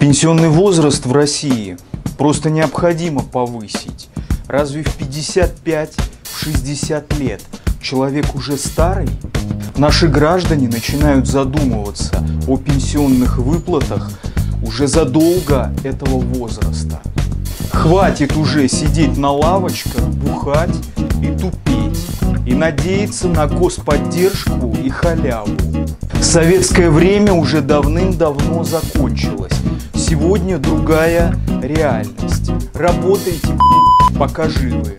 Пенсионный возраст в России просто необходимо повысить. Разве в 55-60 лет человек уже старый? Наши граждане начинают задумываться о пенсионных выплатах уже задолго этого возраста. Хватит уже сидеть на лавочках, бухать и тупеть, и надеяться на господдержку и халяву. Советское время уже давным-давно закончилось. Сегодня другая реальность. Работайте, пока живы.